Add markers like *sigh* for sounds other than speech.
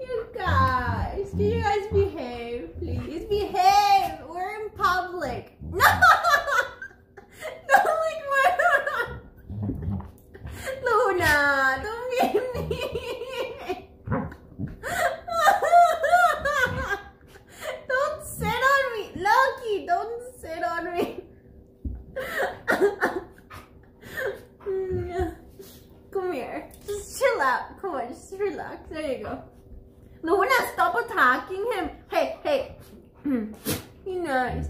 you guys, can you guys behave, please? Behave. We're in public. *laughs* No. Don't like? Luna, don't be mean. don't sit on me, Loki. Don't sit on me. Come here. Out. Come on, just relax. There you go. Luna, stop attacking him. Hey, hey. *clears throat* Be nice.